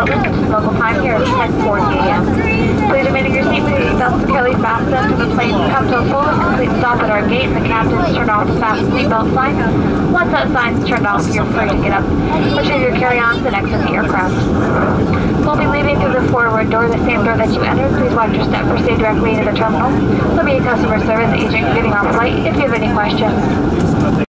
Local time here is 10:40 a.m. Please remain in your seat with your seatbelt securely fastened until the plane comes to a full and complete stop at our gate and the captain's turned off the fast seatbelt sign. Once that sign's turned off, you're free to get up, retrieve your carry-ons, and exit the aircraft. We'll be leaving through the forward door, the same door that you entered. Please watch your step. Proceed directly into the terminal. There'll be a customer service agent getting our flight if you have any questions.